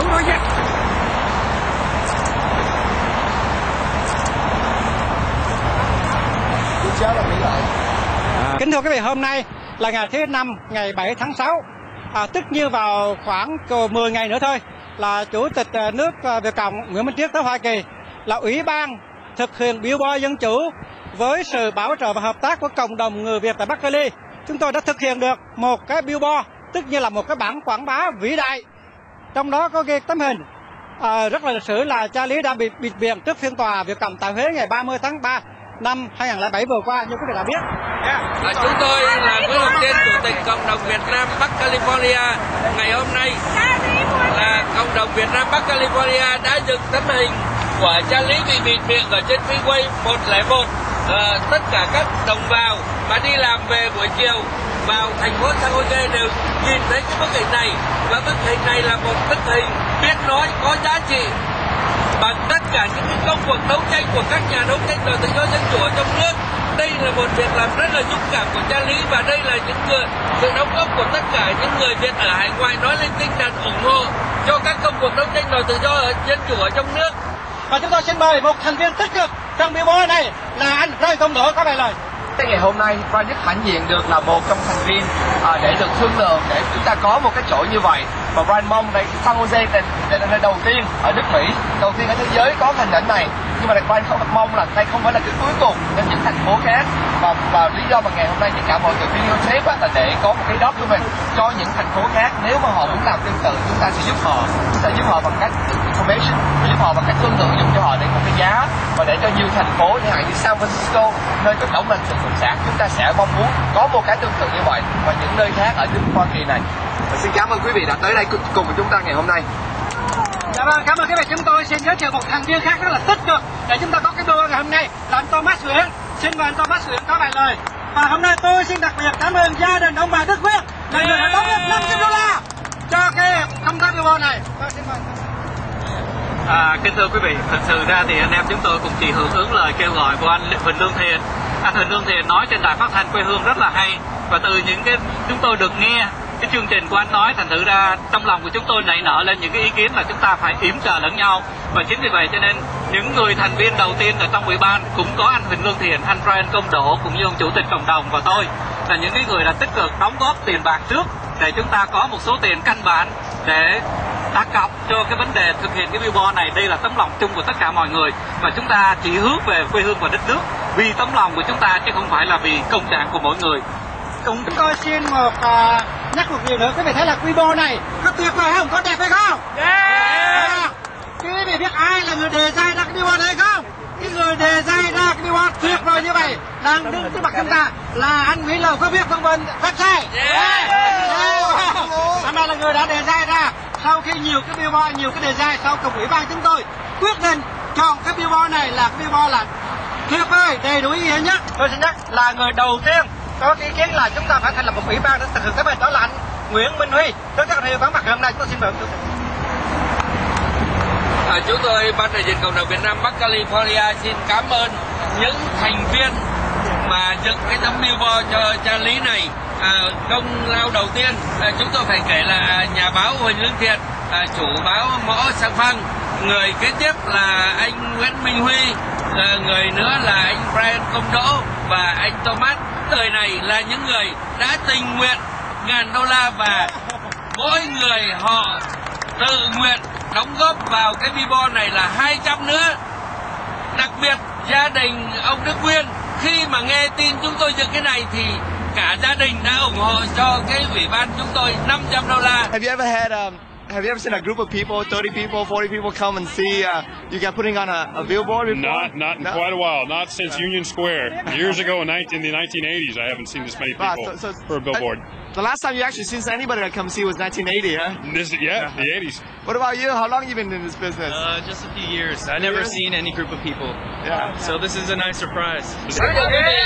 Đúng rồi nha. Kính thưa quý vị, hôm nay là ngày thứ năm, ngày 7 tháng 6. À, tức như vào khoảng 10 ngày nữa thôi là Chủ tịch à, nước à, Việt Cộng Nguyễn Minh Triết tới Hoa Kỳ là Ủy ban thực hiện biểu bò dân chủ với sự bảo trợ và hợp tác của cộng đồng người Việt tại Bắc Cali. Chúng tôi đã thực hiện được một cái billboard, tức như là một cái bản quảng bá vĩ đại. Trong đó có ghi tấm hình à, rất là lịch sử là cha Lý đã bị bịt miệng trước phiên tòa việc Cộng tại Huế ngày 30 tháng 3 năm 2007 vừa qua như quý vị đã biết. Dạ. Yeah. À, chúng tôi là phối hợp viên chủ tịch cộng đồng Việt Nam Bắc California ngày hôm nay là cộng đồng Việt Nam Bắc California đã dựng tấm hình của cha Lý bị bịt miệng ở trên freeway 101 à, ờ, tất cả các đồng bào mà đi làm về buổi chiều vào thành phố San Jose đều nhìn thấy cái bức hình này. Và bức hình này là một bức hình biết nói có giá trị bằng tất cả những cái công cuộc đấu tranh của các nhà đấu tranh đòi tự do dân chủ ở trong nước. Đây là một việc làm rất là dũng cảm của cha lý và đây là những người, sự đóng góp của tất cả những người việt ở hải ngoại nói lên tinh thần ủng hộ cho các công cuộc đấu tranh đòi tự do ở dân chủ ở trong nước. Và chúng tôi xin mời một thành viên tích cực trong biểu bố này là anh Rơi Công Đỗ, có bài lời tới ngày hôm nay Ra hãnh diện được là một trong thành viên à, để được thương lượng để chúng ta có một cái chỗ như vậy mà Brian mong đây, San Jose là nơi đầu tiên ở nước Mỹ, đầu tiên ở thế giới có hình ảnh này. Nhưng mà Brian không mong là đây không phải là cái cuối cùng cho những thành phố khác. Và và lý do mà ngày hôm nay tất cả mọi người videotape là để có một cái document cho những thành phố khác. Nếu mà họ muốn làm tương tự, chúng ta sẽ giúp họ. Chúng ta giúp họ bằng cách information giúp họ bằng cách tương tự dùng cho họ để một cái giá. Và để cho nhiều thành phố chẳng hạn như San Francisco, nơi có tổng lãnh sự cộng sản, chúng ta sẽ mong muốn có một cái tương tự như vậy và những nơi khác ở nước Hoa Kỳ này. Và xin cảm ơn quý vị đã tới đây cùng với chúng ta ngày hôm nay Dạ vâng, cảm ơn quý vị. Chúng tôi xin giới thiệu một thành viên khác rất là tích cực để chúng ta có cái đua ngày hôm nay là anh Thomas Nguyễn. Xin mời anh Thomas Nguyễn có vài lời. Và hôm nay tôi xin đặc biệt cảm ơn gia đình ông bà Đức Quyết là người đã đóng góp 500 đô la cho cái công tác đua này. Xin mời. À, kính thưa quý vị, thật sự ra thì anh em chúng tôi cũng chỉ hưởng ứng lời kêu gọi của anh Huỳnh Lương Thiện. Anh Huỳnh Lương Thiện nói trên đài phát thanh quê hương rất là hay và từ những cái chúng tôi được nghe cái chương trình của anh nói thành thử ra trong lòng của chúng tôi nảy nở lên những cái ý kiến là chúng ta phải yểm trợ lẫn nhau. Và chính vì vậy cho nên những người thành viên đầu tiên ở trong ủy ban cũng có anh Huỳnh Lương Thiện, anh Brian Công Độ cũng như ông chủ tịch cộng đồng và tôi là những cái người đã tích cực đóng góp tiền bạc trước để chúng ta có một số tiền căn bản để đặt cọc cho cái vấn đề thực hiện cái billboard này. Đây là tấm lòng chung của tất cả mọi người và chúng ta chỉ hướng về quê hương và đất nước vì tấm lòng của chúng ta chứ không phải là vì công trạng của mỗi người. Chúng tôi xin một uh, nhắc một điều nữa quý vị thấy là quy mô này có tuyệt vời không có đẹp hay không yeah. à, quý vị biết ai là người đề ra ra cái billboard này không cái người đề ra ra cái billboard tuyệt vời như vậy đang đứng trước mặt chúng ta là anh Nguyễn Lầu có biết thông bên website yeah. Yeah. anh này là người đã đề ra ra sau khi nhiều cái billboard nhiều cái đề ra sau cùng ủy ban chúng tôi quyết định chọn cái billboard này là cái billboard là tuyệt vời đầy đủ ý nghĩa nhất tôi xin nhắc là người đầu tiên có ý kiến là chúng ta phải thành lập một ủy ban để thực hiện cái bài đó là anh Nguyễn Minh Huy. Rất các thầy vắng mặt hôm nay chúng tôi xin mời à, chúng tôi ban đại diện cộng đồng Việt Nam Bắc California xin cảm ơn những thành viên mà dựng cái tấm billboard cho cha lý này. À, công lao đầu tiên à, chúng tôi phải kể là nhà báo Huỳnh Lương Thiện à, chủ báo Mõ Sang Phăng người kế tiếp là anh Nguyễn Minh Huy Ờ, người nữa là anh Brian Công Đỗ và anh Thomas đời này là những người đã tình nguyện ngàn đô la và mỗi người họ tự nguyện đóng góp vào cái billboard này là 200 nữa đặc biệt gia đình ông Đức Nguyên khi mà nghe tin chúng tôi dựng cái này thì cả gia đình đã ủng hộ cho cái ủy ban chúng tôi 500 đô la. Have you ever had um, have you ever seen a group of people, 30 people, 40 people come and see uh, you guys putting on a, a billboard before? Not, not in No? quite a while. Not since Union Square. Years ago in, 19, in the 1980s, I haven't seen this many Wow, people so- so- for a billboard. The last time you actually seen anybody that come see was 1980, huh? This, yeah, the 80s. What about you? How long you been in this business? Uh, just a few years. I never years? seen any group of people. yeah. So this is a nice surprise. Cảm ơn quý vị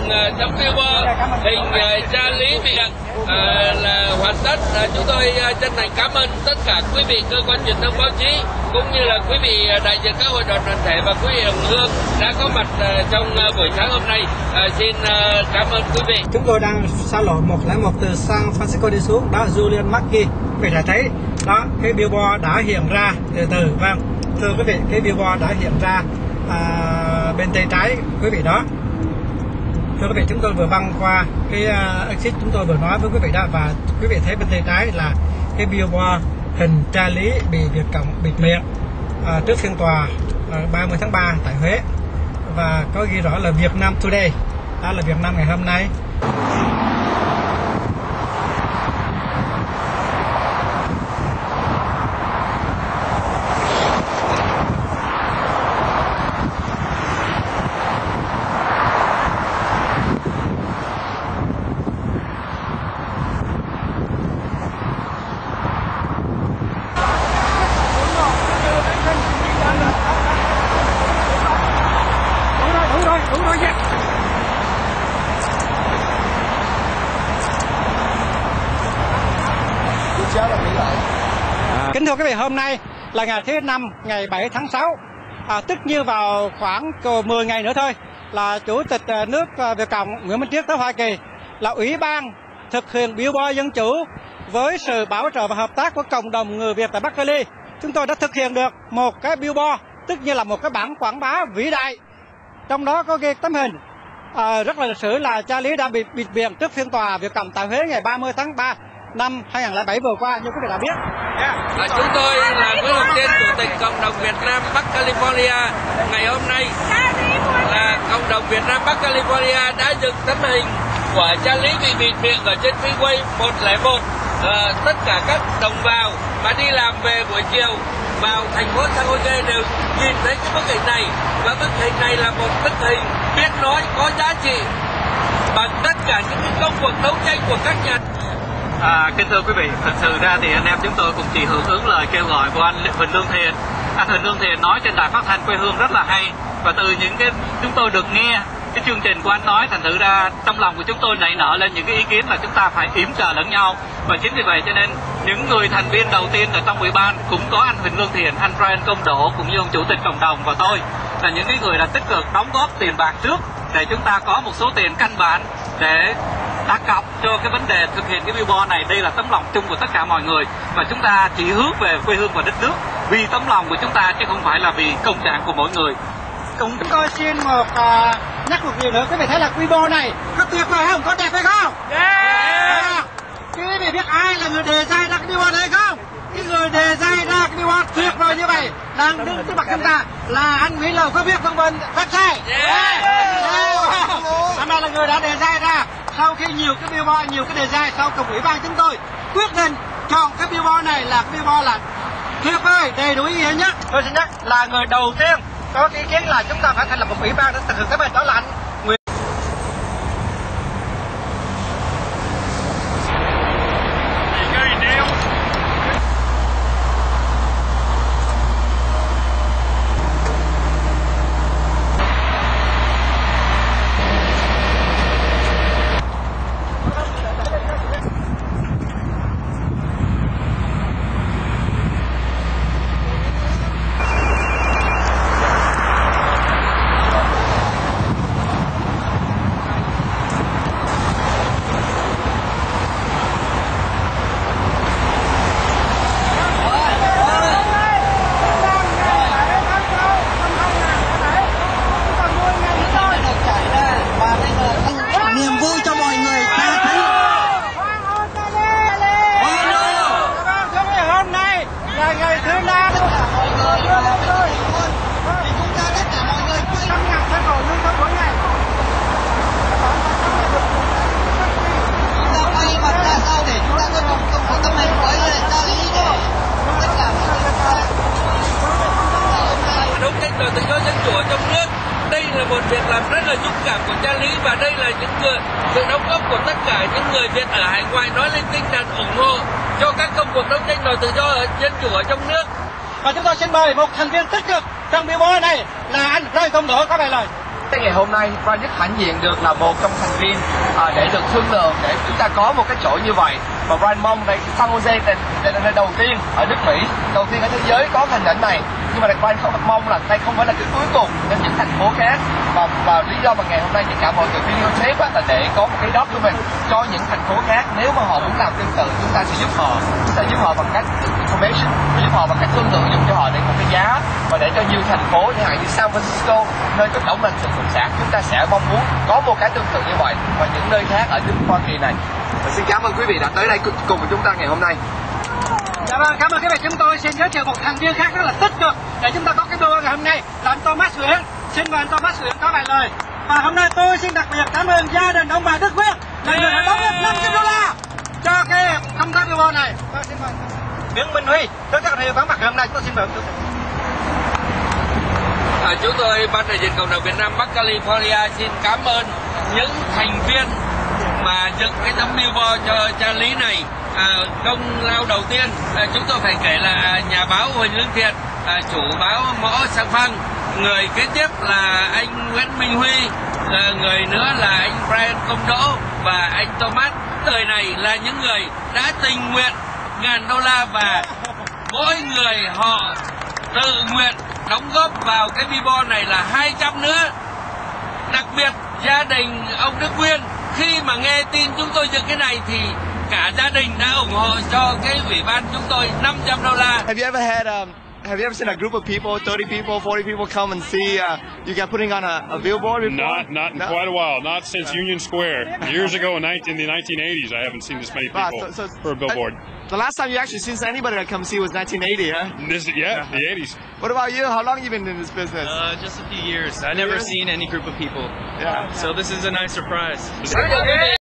uh, tấm billboard hình uh, cha lý đặt ờ, là hoàn tất Ờ, chúng tôi chân thành cảm ơn tất cả quý vị cơ quan truyền thông báo chí cũng như là quý vị đại diện các hội đoàn đoàn thể và quý vị đồng hương đã có mặt trong buổi sáng hôm nay xin cảm ơn quý vị Chúng tôi đang xa lộ 101 từ San Francisco đi xuống đó Julian Mackey quý vị đã thấy đó cái billboard đã hiện ra. Từ từ vâng. Thưa quý vị cái billboard đã hiện ra à, bên tay trái quý vị đó. Thưa quý vị chúng tôi vừa băng qua cái uh, exit chúng tôi vừa nói với quý vị đó. Và quý vị thấy bên tay trái là cái billboard hình tra lý bị Việt Cộng bịt miệng à, trước phiên tòa à, 30 tháng 3 tại Huế. Và có ghi rõ là Việt Nam Today đó là Việt Nam ngày hôm nay. Kính thưa quý vị, hôm nay là ngày thứ năm, ngày 7 tháng 6. À, tức như vào khoảng 10 ngày nữa thôi là Chủ tịch à, nước à, Việt Cộng Nguyễn Minh Triết tới Hoa Kỳ là Ủy ban thực hiện biểu bo dân chủ với sự bảo trợ và hợp tác của cộng đồng người Việt tại Bắc Cali. Chúng tôi đã thực hiện được một cái billboard, tức như là một cái bản quảng bá vĩ đại. Trong đó có ghi tấm hình à, rất là lịch sử là cha Lý đã bị bịt miệng trước phiên tòa Việt Cộng tại Huế ngày 30 tháng 3 năm 2007 vừa qua như quý vị đã biết. Dạ. Và chúng tôi là với một tên chủ tịch cộng đồng Việt Nam Bắc California. Ngày hôm nay là cộng đồng Việt Nam Bắc California đã dựng tấm hình của cha Lý bị bịt miệng ở trên freeway 101 Ờ, tất cả các đồng bào mà đi làm về buổi chiều vào thành phố San Jose đều nhìn thấy cái bức hình này. Và bức hình này là một bức hình biết nói có giá trị bằng tất cả những công cuộc đấu tranh của các nhà À, kính thưa quý vị, thật sự ra thì anh em chúng tôi cũng chỉ hưởng ứng lời kêu gọi của anh Huỳnh Lương Thiện. Anh Huỳnh Lương Thiện nói trên đài phát thanh quê hương rất là hay và từ những cái chúng tôi được nghe cái chương trình của anh nói thành thử ra trong lòng của chúng tôi nảy nở lên những cái ý kiến là chúng ta phải yểm trợ lẫn nhau và chính vì vậy cho nên những người thành viên đầu tiên ở trong ủy ban cũng có anh Huỳnh Lương Thiện, anh Brian Công Đỗ cũng như ông chủ tịch cộng đồng và tôi là những cái người đã tích cực đóng góp tiền bạc trước để chúng ta có một số tiền căn bản để đặt cọc cho cái vấn đề thực hiện cái billboard này đây là tấm lòng chung của tất cả mọi người và chúng ta chỉ hướng về quê hương và đất nước vì tấm lòng của chúng ta chứ không phải là vì công trạng của mỗi người Cũng chúng tôi xin một à, nhắc một điều nữa quý vị thấy là quy mô này có tuyệt vời không? Có đẹp hay không? Yeah. Quý vị biết ai là người đề ra ra cái billboard này không? Cái người đề ra ra cái billboard tuyệt vời như vậy đang đứng trước mặt chúng ta là anh Nguyễn Lầu có biết vân vân rất sai. Anh này là người đã đề ra ra sau khi nhiều cái billboard, nhiều cái đề ra sau cùng ủy ban chúng tôi quyết định chọn cái billboard này là cái billboard là tuyệt vời, đầy đủ ý nghĩa nhất. Tôi xin nhắc, là người đầu tiên có ý kiến là chúng ta phải thành lập một ủy ban để thực hiện cái bài đó là anh Nguyễn niềm vui cho mọi người ta thấy hôm nay là ngày thứ năm chúng ta tất cả mọi người trăm ngàn xe cổ lưu thông mỗi ngày chúng ta quay mặt ra sau để chúng ta có một công cuộc tâm hình với gia lý để tất cả mọi người đấu tranh đòi tự do dân chủ ở trong nước đây là một việc làm rất là dũng cảm của cha lý và đây là những người sự đóng góp của tất cả những người việt ở hải ngoại nói lên tinh thần ủng hộ cho các công cuộc đấu tranh đòi tự do ở dân chủ ở trong nước. Và chúng tôi xin mời một thành viên tích cực trong billboard này là anh Rơi Công Đỗ. Có vài lời. Cái ngày hôm nay Brian rất hãnh diện được là một trong thành viên à, để được thương lượng để chúng ta có một cái chỗ như vậy. Và Brian mong đây San Jose là, là nơi đầu tiên ở nước Mỹ. Đầu tiên ở thế giới có hình ảnh này nhưng mà Brian không mong là đây không phải là cái cuối cùng đến những thành phố khác. Và và lý do mà ngày hôm nay tất cả mọi người video xếp là để có một cái document cho những thành phố khác. Nếu mà họ muốn làm tương tự, chúng ta sẽ giúp họ. Chúng ta giúp họ bằng cách information, giúp họ bằng cách tương tự dùng cho họ để một cái giá và để cho nhiều thành phố như hạn như San Francisco, nơi có tổng lãnh sự cộng sản chúng ta sẽ mong muốn có một cái tương tự như vậy. Và những nơi khác ở nước Hoa Kỳ này. Và xin cảm ơn quý vị đã tới đây cùng với chúng ta ngày hôm nay. Dạ vâng, cảm ơn các bạn. Chúng tôi xin giới thiệu một thành viên khác rất là tích cực để chúng ta có cái tour ngày hôm nay là anh Thomas Nguyễn. Xin mời anh Thomas Nguyễn có vài lời. Và hôm nay tôi xin đặc biệt cảm ơn gia đình ông bà Đức Quyết là người đã đóng góp 500 đô la cho cái công tác video này. Vâng, xin mời Nguyễn Minh Huy, tất các thành vắng mặt ngày hôm nay chúng tôi xin mời ông. À, chúng tôi ban đại diện cộng đồng Việt Nam Bắc California xin cảm ơn những thành viên mà dựng cái tấm billboard cho cha lý này. À, công lao đầu tiên à, chúng tôi phải kể là nhà báo Huỳnh Lương Thiện, à, chủ báo Mõ Sang Phăng. Người kế tiếp là anh Nguyễn Minh Huy, à, người nữa là anh Brian Công Đỗ và anh Thomas. Người này là những người đã tình nguyện ngàn đô la và mỗi người họ tự nguyện đóng góp vào cái Bibo này là 200 nữa đặc biệt gia đình ông Đức Nguyên khi mà nghe tin chúng tôi dựng cái này thì cả gia đình đã ủng hộ cho cái ủy ban chúng tôi 500 đô la Have you ever had um, Have you ever seen a group of people, 30 people, 40 people come and see uh, you guys putting on a, a billboard before? Not not in No? quite a while. Not since Union Square. Years ago, in, 19, in the 1980s, I haven't seen this many Wow, people so- so- for a billboard. The last time you actually seen anybody that come see was 1980, huh? This, yeah, the 80s. What about you? How long you been in this business? Uh, just a few years. I never Years? seen any group of people. yeah. So this is a nice surprise. This-